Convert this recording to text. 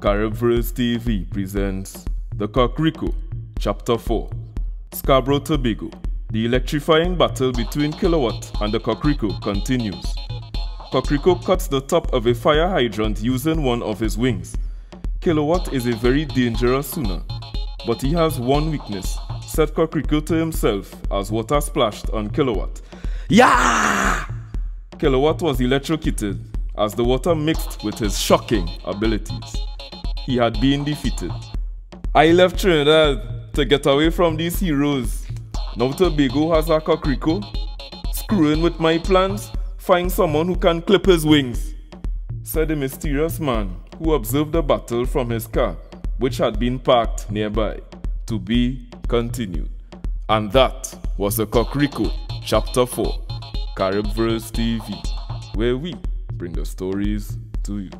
Caribverse TV presents The Cocrico, Chapter 4 Scarborough Tobago. The electrifying battle between Killa-Watt and the Cocrico continues. Cocrico cuts the top of a fire hydrant using one of his wings. Killa-Watt is a very dangerous swimmer, but he has one weakness. Said Cocrico to himself as water splashed on Killa-Watt. Yeah! Killa-Watt was electrocuted as the water mixed with his shocking abilities. He had been defeated. I left Trinidad to get away from these heroes. Now Tobago has a Cocrico. Screwing with my plans, find someone who can clip his wings, said a mysterious man who observed the battle from his car, which had been parked nearby. To be continued. And that was the Cocrico, Chapter 4, Caribverse TV, where we bring the stories to you.